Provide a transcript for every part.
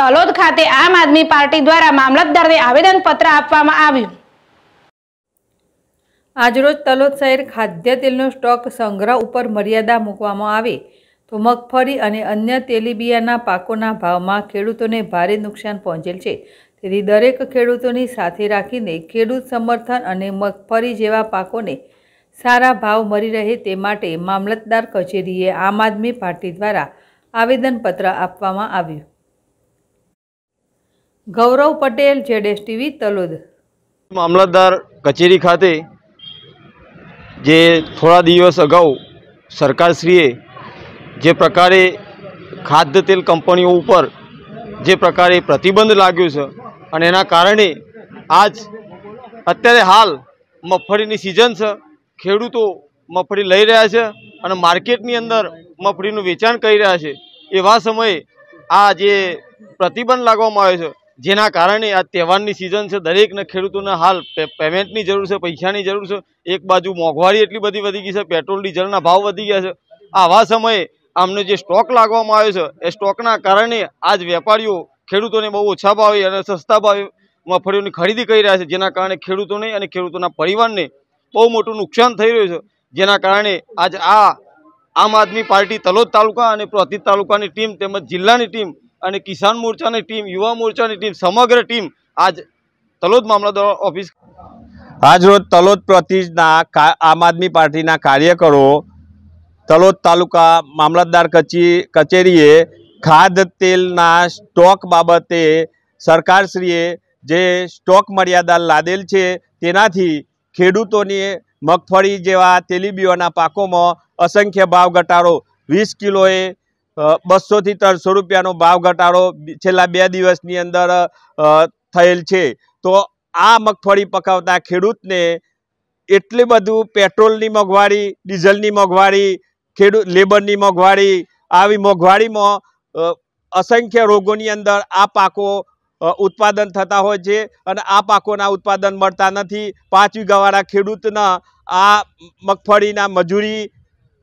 તલોદ ખાતે આમ આદમી પાર્ટી દ્વારા મામલતદારને આવેદનપત્ર આપવામાં આવ્યું. આજરોજ તલોદ શહેર ખાદ્ય તેલનો સ્ટોક સંગ્રહ ઉપર મર્યાદા મૂકવામાં આવે. તો મગફળી અને અન્ય તેલીબિયાના પાકોના ભાવમાં ખેડૂતોને ભારે નુકસાન પહોંચેલ છે. તેથી દરેક ખેડૂતોની સાથે રાખીને ખેડૂત સમર્થન અને મગફળી જેવા પાકોને સારા ભાવ મળી રહે તે માટે મામલતદાર કચેરીએ આમ આદમી પાર્ટી દ્વારા આવેદનપત્ર આપવામાં આવ્યું. ગૌરવ પટેલ, જેડેશ ટીવી, તલોદ. મામલતદાર કચેરી ખાતે જે થોડા દિવસ અગાઉ સરકારશ્રીએ જે પ્રકારે ખાદ્ય તેલ કંપનીઓ ઉપર જે પ્રકારે પ્રતિબંધ લાગ્યો છે અને એના કારણે આજ અત્યારે હાલ મગફળીની સિઝન છે, ખેડૂતો મગફળી લઈ રહ્યા છે અને માર્કેટની અંદર મગફળીનું વેચાણ કરી રહ્યા છે. એવા સમયે આ જે પ્રતિબંધ લાગવામાં આવ્યો છે જેના કારણે આ તહેવારની સિઝન છે, દરેકને ખેડૂતોને હાલ પેમેન્ટની જરૂર છે, પૈસાની જરૂર છે. એક બાજુ મોંઘવારી એટલી બધી વધી ગઈ છે પેટ્રોલ ડીઝલના ભાવ વધી ગયા છે. આવા સમયે આમને જે સ્ટોક લાગવામાં આવ્યો છે, એ સ્ટોકના કારણે આજ વેપારીઓ ખેડૂતોને બહુ ઓછા ભાવે અને સસ્તા ભાવે મગફળીઓની ખરીદી કરી રહ્યા છે, જેના કારણે ખેડૂતોને અને ખેડૂતોના પરિવારને બહુ મોટું નુકસાન થઈ રહ્યું છે. જેના કારણે આજ આ આમ આદમી પાર્ટી તલોદ તાલુકા અને પ્રોતિત તાલુકાની ટીમ તેમજ જિલ્લાની ટીમ અને કિસાન મોરચાની ટીમ, યુવા મોરચાની ટીમ, સમગ્ર ટીમ આજ તલોદ મામલતદાર ઓફિસ આજરોજ તલોદ પ્રતિજના આમ આદમી પાર્ટીના કાર્યકરો તલોદ તાલુકા મામલતદાર કચી, કચેરીએ ખાદ્ય તેલના સ્ટોક બાબતે સરકારશ્રીએ જે સ્ટોક મર્યાદા લાદેલ છે તેનાથી ખેડૂતોની મગફળી જેવા તેલીબીઓના પાકોમાં અસંખ્ય ભાવ ઘટાડો. વીસ કિલોએ બસોથી ત્રણસો રૂપિયાનો ભાવ ઘટાડો છેલ્લા બે દિવસની અંદર થયેલ છે. તો આ મગફળી પકાવતા ખેડૂતને એટલી બધું પેટ્રોલની મોંઘવારી, ડીઝલની મોંઘવારી ખેડૂત લેબરની મોંઘવારી, આવી મોંઘવારીમાં અસંખ્ય રોગોની અંદર આ પાકો ઉત્પાદન થતા હોય છે અને આ પાકોના ઉત્પાદન મળતા નથી. પાંચ વીઘાવાળા ખેડૂતના આ મગફળીના મજૂરી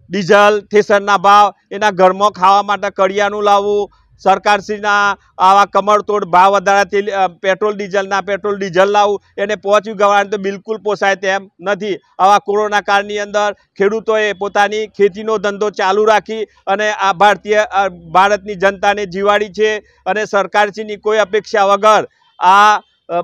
ડીઝલ, થેસરના ભાવ, એના ઘરમાં ખાવા માટે કડિયાનું લાવવું, સરકારશ્રીના આવા કમરતોડ ભાવ વધારાથી પેટ્રોલ ડીઝલના પેટ્રોલ ડીઝલ લાવવું, એને પહોંચ્યું ગવાને તો બિલકુલ પોસાય તેમ નથી. આવા કોરોના કાળની અંદર ખેડૂતોએ પોતાની ખેતીનો ધંધો ચાલુ રાખી અને આ ભારતીય ભારતની જનતાને જીવાડી છે અને સરકારશ્રીની કોઈ અપેક્ષા વગર આ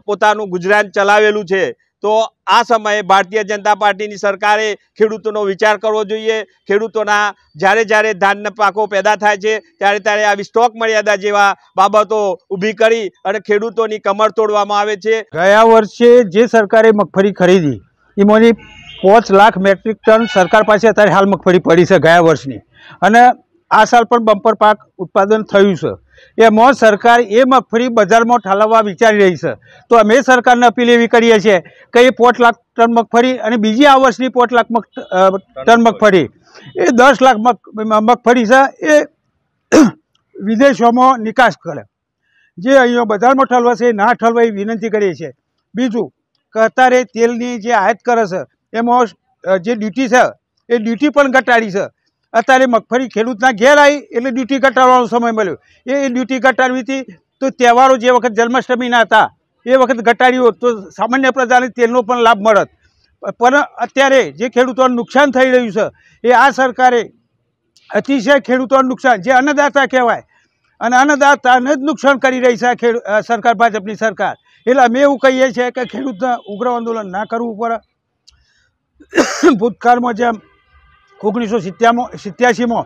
પોતાનું ગુજરાન ચલાવેલું છે. તો આ સમયે ભારતીય જનતા પાર્ટીની સરકારે ખેડૂતોનો વિચાર કરવો જોઈએ. ખેડૂતોના જ્યારે જ્યારે ધાનના પાકો પેદા થાય છે, ત્યારે ત્યારે આવી સ્ટોક મર્યાદા જેવા બાબતો ઊભી કરી અને ખેડૂતોની કમર તોડવામાં આવે છે. ગયા વર્ષે જે સરકારે મગફળી ખરીદી, એમાંની પાંચ લાખ મેટ્રિક ટન સરકાર પાસે અત્યારે હાલ મગફળી પડી છે ગયા વર્ષની. અને આ સાલ પણ બમ્પર પાક ઉત્પાદન થયું છે. એમાં સરકાર એ મગફળી બજારમાં ઠાલવવા વિચારી રહી છે. તો અમે સરકારને અપીલ એવી કરીએ છીએ કે એ પાંચ લાખ ટન મગફળી અને બીજી આ વર્ષની પાંચ લાખ ટન મગફળી એ દસ લાખ મગ મગફળી છે, એ વિદેશોમાં નિકાસ કરે. જે અહીંયા બજારમાં ઠલવાશે એ ના ઠલવા એ વિનંતી કરીએ છીએ. બીજું કે અત્યારે તેલની જે આયાત કરે છે, એમાં જે ડ્યુટી છે, એ ડ્યુટી પણ ઘટાડી છે. અત્યારે મગફળી ખેડૂતના ઘેર આવી એટલે ડ્યુટી ઘટાડવાનો સમય મળ્યો. એ ડ્યુટી ઘટાડવી હતી તો તહેવારો જે વખત જન્માષ્ટમીના હતા, એ વખત ઘટાડ્યો તો સામાન્ય પ્રજાને તેલનો પણ લાભ મળત. પણ અત્યારે જે ખેડૂતોને નુકસાન થઈ રહ્યું છે, એ આ સરકારે અતિશય ખેડૂતોને નુકસાન, જે અન્નદાતા કહેવાય, અને અન્નદાતાને જ નુકસાન કરી રહી છે સરકાર, ભાજપની સરકાર. એટલે અમે એવું કહીએ છીએ કે ખેડૂતને ઉગ્ર આંદોલન ના કરવું પડે. ભૂતકાળમાં જેમ ઓગણીસો સિત્યામાં સિત્યાસીમાં.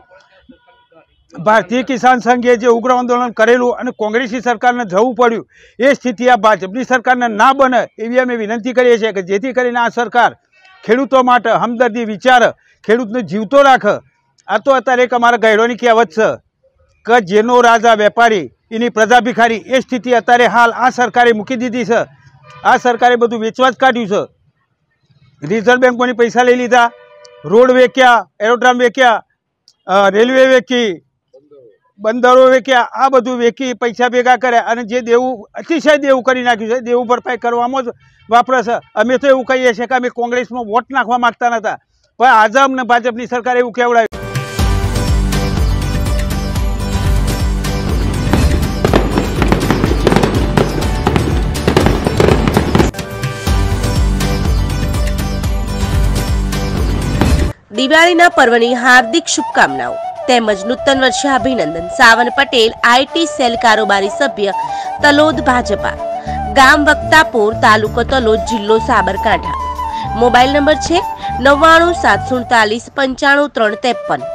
ભારતીય કિસાન સંઘે જે ઉગ્ર આંદોલન કરેલું અને કોંગ્રેસી સરકારને જવું પડ્યું, એ સ્થિતિ આ ભાજપની સરકારને ના બને એવી અમે વિનંતી કરીએ છીએ કે જેથી કરીને આ સરકાર ખેડૂતો માટે હમદર્દી વિચાર, ખેડૂતને જીવતો રાખે. આ તો અત્યારે એક અમારા ગહેડોની કહેવત છે કે જેનો રાજા વેપારી, એની પ્રજા ભિખારી, એ સ્થિતિ અત્યારે હાલ આ સરકારે મૂકી દીધી છે. આ સરકારે બધું વેચવા જ કાઢ્યું છે. રિઝર્વ બેંકોની પૈસા લઈ લીધા. રોડ વેચ્યા એરોડ્રામ વેચ્યા રેલવે વેચી બંદરો વેચ્યા આ બધું વેચી પૈસા ભેગા કર્યા અને જે દેવું, અતિશય દેવું કરી નાખ્યું છે, દેવું ભરપાઈ કરવામાં જ વાપરશે અમે તો એવું કહીએ છીએ કે અમે કોંગ્રેસમાં વોટ નાખવા માગતા નહોતા પણ આજે ને ભાજપની સરકારે એવું કહેવડાવ્યું દિવાળીના પર્વની હાર્દિક શુભકામનાઓ. તેમજ નૂતન વર્ષે અભિનંદન. સાવન પટેલ આઈટી સેલ કારોબારી સભ્ય, તલોદ ભાજપા. ગામ વક્તાપુર, તાલુકો તલોદ, જિલ્લો સાબરકાંઠા. મોબાઈલ નંબર છે નવ્વાણું સાત સુડતાલીસ પંચાણું ત્રણ ત્રેપન.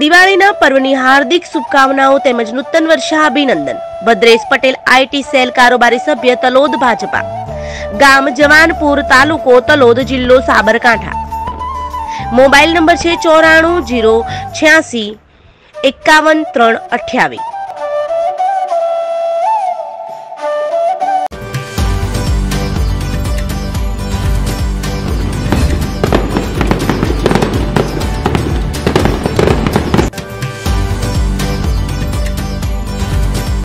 દિવાળીના પર્વની હાર્દિક શુભકામનાઓ તેમજ નૂતન વર્ષા અભિનંદન ભદ્રેશ પટેલ આઈટી સેલ કારોબારી સભ્ય, તલોદ ભાજપા. ગામ જવાનપુર તાલુકો, તલોદ જિલ્લો સાબરકાંઠા. મોબાઈલ નંબર છે ચોરાણું જીરો છ્યાસી એકાવન ત્રણ અઠ્યાવીસ